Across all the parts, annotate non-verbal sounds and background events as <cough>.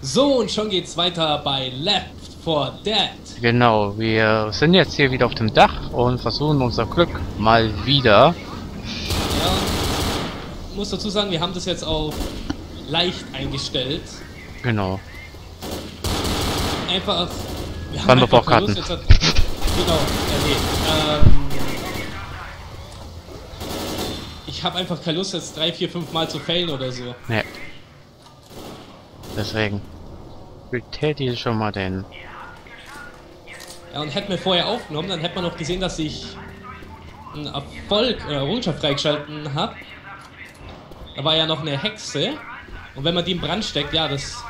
So, und schon geht's weiter bei Left 4 Dead. Genau, wir sind jetzt hier wieder auf dem Dach und versuchen unser Glück mal wieder. Ja, muss dazu sagen, wir haben das jetzt auf leicht eingestellt. Genau. Einfach. Wir wir einfach Bock hatten. Lust, jetzt hat, genau, nee. Ähm, ich habe einfach keine Lust, jetzt drei, vier, fünf Mal zu failen oder so. Ne. Deswegen. Betätige schon mal den. Ja, und hätten wir vorher aufgenommen, dann hätte man noch gesehen, dass ich einen Erfolg oder Errungenschaft freigeschalten habe. Da war ja noch eine Hexe. Und wenn man die in Brand steckt, ja, das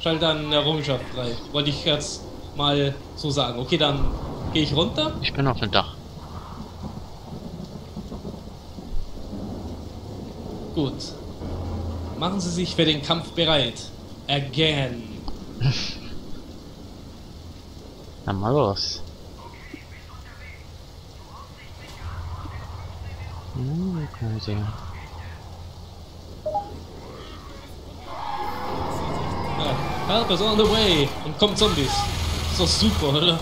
schaltet dann eine Errungenschaft frei. Wollte ich jetzt mal so sagen. Okay, dann gehe ich runter. Ich bin auf dem Dach. Gut. Machen Sie sich für den Kampf bereit. Again. <laughs> Na mal los. Hm. Ja, help is on the way. Und kommen Zombies. Ist doch super, oder?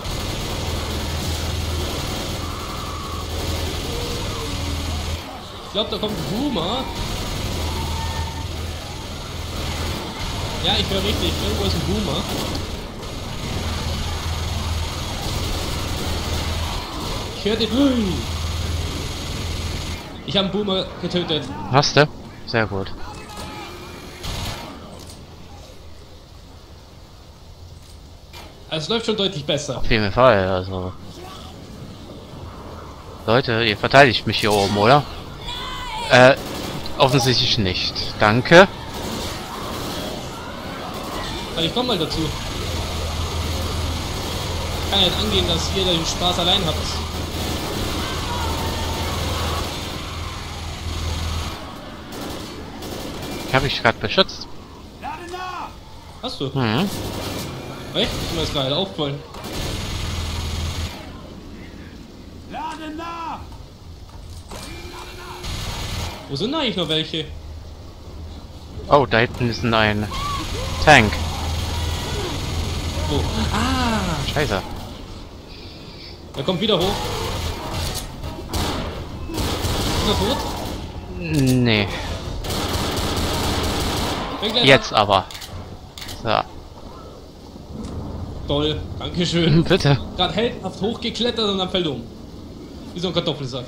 Ich glaube, da kommt ein Boomer. Ja, ich höre richtig. Irgendwo ist ein Boomer. Ich höre den. Hui. Ich habe einen Boomer getötet. Hast du? Sehr gut. Also es läuft schon deutlich besser. Auf jeden Fall, also. Leute, ihr verteidigt mich hier oben, oder? Äh, offensichtlich nicht. Danke. Aber ich komm mal dazu. Kann nicht angehen, dass ihr den Spaß allein habt. Ich habe mich gerade beschützt. Hast du? Hm. Echt? Ist mir das geil aufgefallen. Wo sind eigentlich noch welche? Oh, da hinten ist ein Tank. Wo? Ah! Scheiße. Er kommt wieder hoch. Ist er tot? Nee. Jetzt aber. So. Toll, Dankeschön. Bitte. Gerade heldenhaft hochgeklettert und dann fällt um. Wie so ein Kartoffelsack.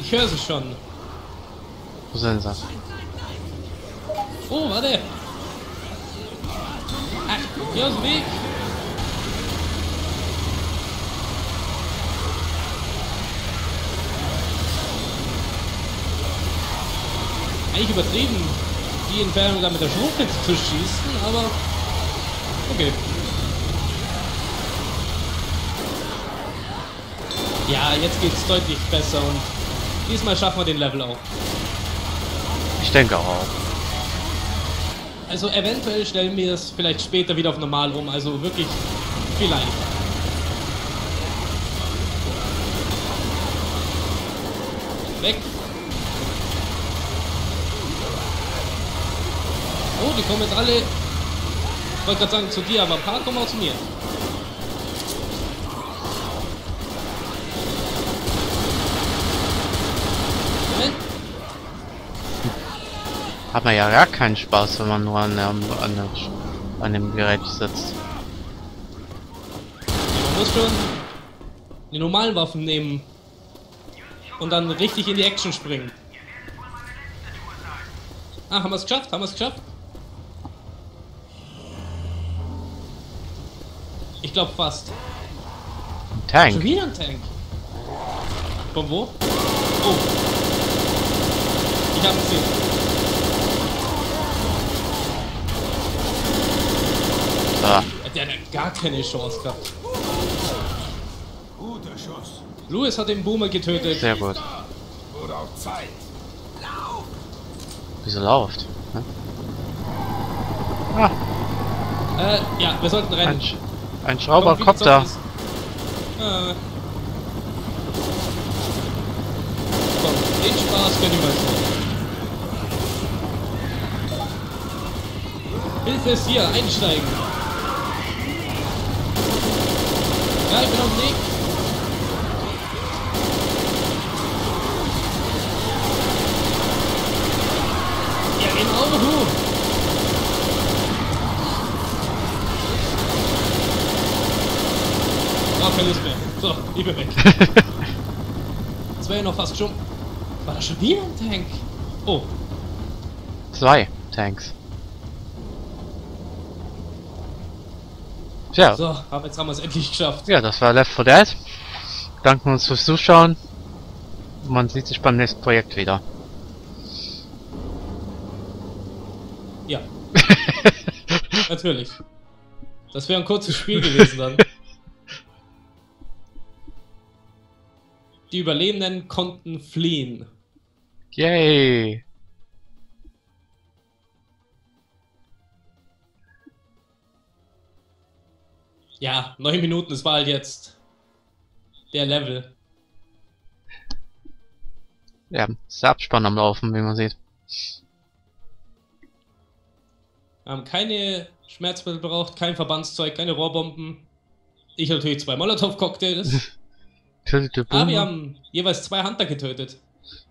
Ich höre sie schon. Wo sind sie? Oh, warte. Ach, hier aus dem Weg. Eigentlich übertrieben, die Entfernung da mit der Schrotflinte zu schießen, aber okay. Ja, jetzt geht's deutlich besser und diesmal schaffen wir den Level auch. Ich denke auch. Also eventuell stellen wir es vielleicht später wieder auf normal um, also wirklich vielleicht. Weg. Oh, die kommen jetzt alle. Ich wollte gerade sagen zu dir, aber ein paar kommen auch zu mir. Hat man ja gar keinen Spaß, wenn man nur an, der, an, der, an dem Gerät sitzt. Man muss schon die normalen Waffen nehmen und dann richtig in die Action springen. Ah, haben wir es geschafft? Haben wir es geschafft? Ich glaube fast. Ein Schon Tank. wieder ein Tank. Von wo? Oh. Ich habe ihn gesehen. So. Der hat gar keine Chance gehabt. Guter Schuss. Louis hat den Boomer getötet. Sehr gut. Wurde auch Zeit. Wieso läuft? Hm? Ah, Äh, ja, wir sollten ein, rennen. Sch ein Kommt wieder Schrauberkopter. Äh. Komm, Den Spaß ich mal so. Hilfe ist hier, einsteigen. Auf dem Weg. Ja, genau. Ah, keine Lust mehr. So, ich bin weg. Das <laughs> wäre ja noch fast schon. War da schon wieder ein Tank? Oh, Zwei Tanks. Tja, so, aber jetzt haben wir es endlich geschafft. ja, das war Left 4 Dead. Danken uns fürs Zuschauen. Man sieht sich beim nächsten Projekt wieder. Ja. <laughs> Natürlich. Das wäre ein kurzes Spiel gewesen dann. Die Überlebenden konnten fliehen. Yay! Ja, neun Minuten, es war halt jetzt der Level. Ja, ist der Abspann am Laufen, wie man sieht. Wir haben keine Schmerzmittel braucht, kein Verbandszeug, keine Rohrbomben. Ich natürlich zwei Molotow-Cocktails. <laughs> Tötete Ah, wir haben jeweils zwei Hunter getötet.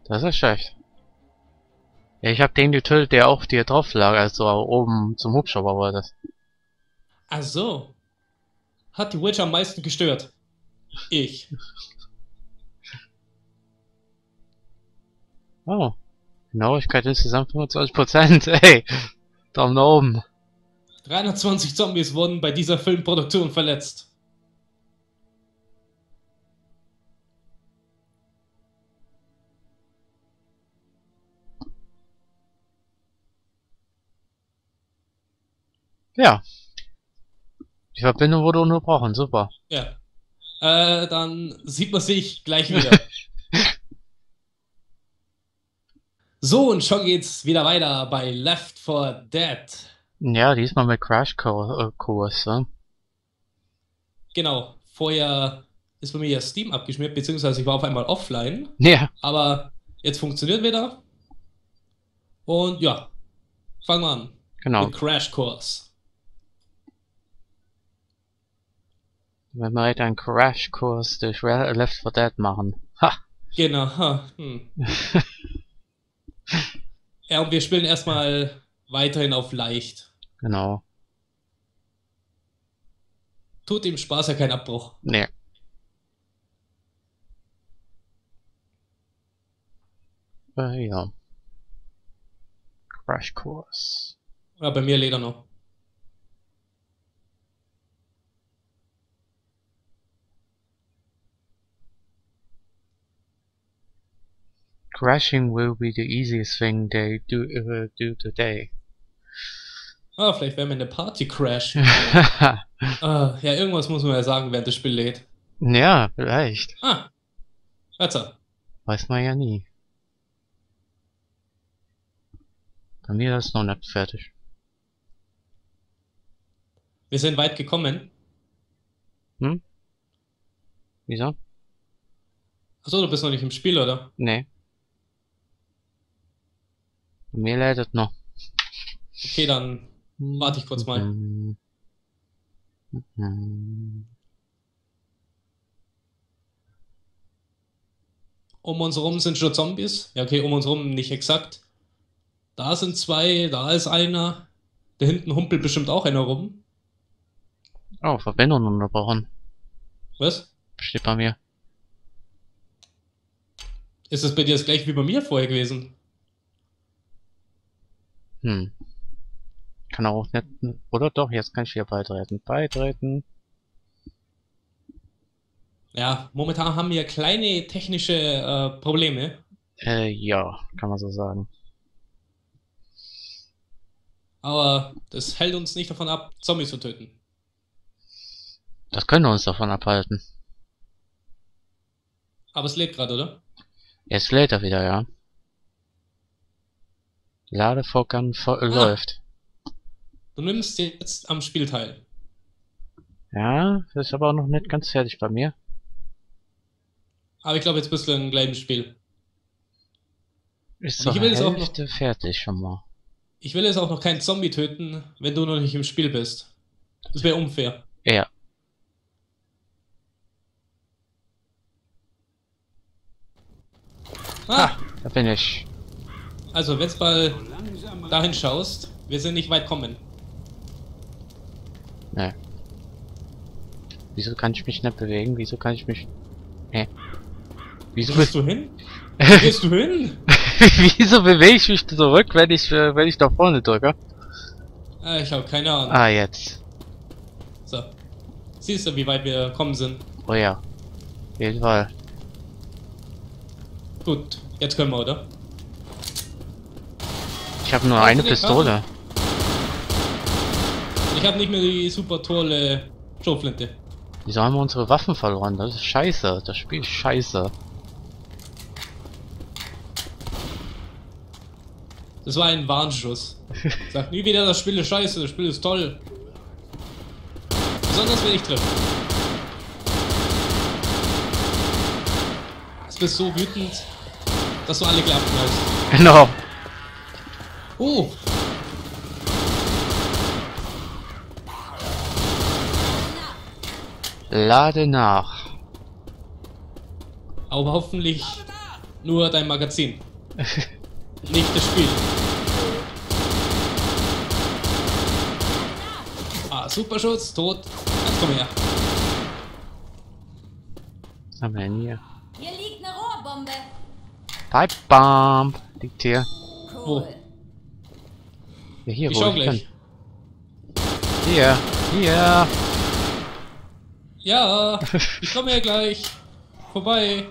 Das ist schlecht. Ja, ich hab den getötet, der auf dir drauf lag, als du oben zum Hubschrauber wolltest. Ach so. Hat die Witch am meisten gestört? Ich. Oh. Genauigkeit insgesamt 25%. Ey. Daumen nach oben. 320 Zombies wurden bei dieser Filmproduktion verletzt. Ja. Die Verbindung wurde unterbrochen, super. Ja. Äh, dann sieht man sich gleich wieder. <laughs> so, und schon geht's wieder weiter bei Left 4 Dead. Ja, diesmal mit Crash-Kurs, ne? Genau. Vorher ist bei mir ja Steam abgeschmiert, beziehungsweise ich war auf einmal offline. Ja, Aber jetzt funktioniert wieder. Und ja, fangen wir an. genau. Mit Crash Wenn wir heute einen Crash-Kurs durch Left 4 Dead machen. Ha! Genau. ha, Hm. <laughs> ja, und wir spielen erstmal weiterhin auf leicht. Genau. Tut dem Spaß ja keinen Abbruch. Nee. Äh, ja. Crash-Kurs. Ja, bei mir Leder noch. Crashing will be the easiest thing they do uh, do today. Ah, vielleicht werden wir eine Party Crash. <laughs> ah, ja, irgendwas muss man ja sagen, während das Spiel lädt. ja, vielleicht. Ah, Wetter. Weiß man ja nie. Bei mir ist noch nicht fertig. Wir sind weit gekommen. Hm? Wieso? Achso, du bist noch nicht im Spiel, oder? Nee. Mir es noch. Okay, dann warte ich kurz mal. Um uns rum sind schon Zombies. Ja, okay, um uns rum nicht exakt. Da sind zwei, da ist einer. Da hinten humpelt bestimmt auch einer rum. Oh, Verbindung unterbrochen. Was? Steht bei mir. Ist das bei dir das gleiche wie bei mir vorher gewesen? Hm. Kann auch nicht. Oder doch, jetzt kann ich hier beitreten. Beitreten. Ja, momentan haben wir kleine technische äh, Probleme. Äh, ja, kann man so sagen. Aber das hält uns nicht davon ab, Zombies zu töten. Das könnte uns davon abhalten. Aber es lädt gerade, oder? Jetzt lädt er wieder, ja. Ladevorgang vo äh, läuft. Du nimmst jetzt am Spiel teil. Ja, das ist aber auch noch nicht ganz fertig bei mir. Aber ich glaube, jetzt bist du im gleichen Spiel. Ist Und ich will es auch noch- Hälfte fertig schon mal. Ich will jetzt auch noch keinen Zombie töten, wenn du noch nicht im Spiel bist. Das wäre unfair. Ja. Ah, Da bin ich. Also wenn mal So langsam dahin schaust, wir sind nicht weit kommen. Ne. Wieso kann ich mich nicht bewegen? Wieso kann ich mich... Hä? Wieso, gehst du hin? Wo <laughs> gehst du hin? <laughs> Wieso bewege ich mich zurück, wenn ich, äh, wenn ich nach vorne drücke? Ah, ich habe keine Ahnung. Ah, jetzt. So. Siehst du, wie weit wir kommen sind? Oh ja. Auf jeden Fall. Gut, jetzt können wir, oder? Ich habe nur Ja, eine Pistole. Ich habe nicht mehr die super tolle Schrotflinte. Wieso haben wir unsere Waffen verloren? Das ist scheiße. Das Spiel ist scheiße. Das war ein Warnschuss. <laughs> Sag nie wieder, das Spiel ist scheiße, das Spiel ist toll. Besonders wenn ich treffe. Du bist so wütend, dass du alle gleich abknallst. Genau. Oh! Lade nach. Aber hoffentlich nur dein Magazin. <laughs> Nicht das Spiel. Ah, Superschutz, tot. Jetzt komm her. Was haben wir denn hier? Hier liegt eine Rohrbombe. Pipe Bomb. Liegt hier. Cool. Ja, hier, Ich schau ich gleich. bin. Hier. Hier. Ja, ich komme ja gleich. Vorbei.